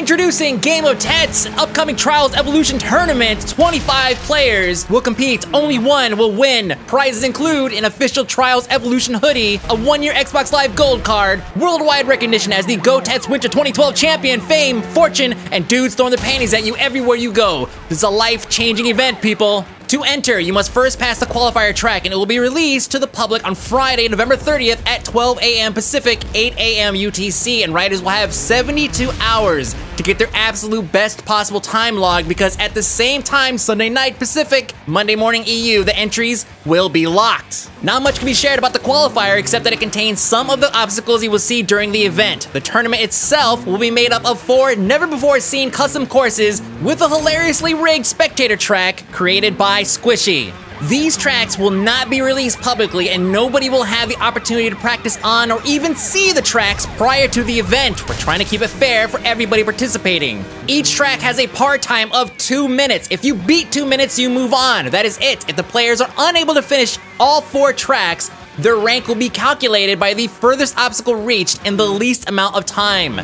Introducing Game of Tets, upcoming Trials Evolution Tournament. 25 players will compete, only one will win. Prizes include an official Trials Evolution hoodie, a one-year Xbox Live Gold card, worldwide recognition as the GoTets Winter 2012 champion, fame, fortune, and dudes throwing the panties at you everywhere you go. This is a life-changing event, people. To enter, you must first pass the qualifier track and it will be released to the public on Friday, November 30th at 12 a.m. Pacific, 8 a.m. UTC, and riders will have 72 hours to get their absolute best possible time log because at the same time, Sunday night Pacific, Monday morning EU, the entries will be locked. Not much can be shared about the qualifier except that it contains some of the obstacles you will see during the event. The tournament itself will be made up of four never before seen custom courses with a hilariously rigged spectator track created by Squishy. These tracks will not be released publicly and nobody will have the opportunity to practice on or even see the tracks prior to the event. We're trying to keep it fair for everybody participating. Each track has a part time of two minutes. If you beat two minutes, you move on. That is it. If the players are unable to finish all four tracks, their rank will be calculated by the furthest obstacle reached in the least amount of time.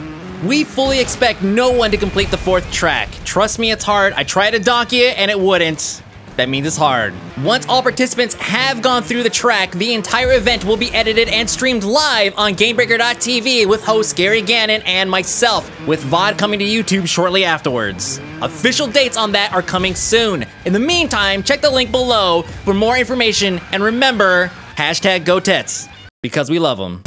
We fully expect no one to complete the fourth track. Trust me, it's hard. I tried to donkey it and it wouldn't. That means it's hard. Once all participants have gone through the track, the entire event will be edited and streamed live on GameBreaker.tv with hosts Gary Gannon and myself, with VOD coming to YouTube shortly afterwards. Official dates on that are coming soon. In the meantime, check the link below for more information and remember, hashtag GoTets, because we love them.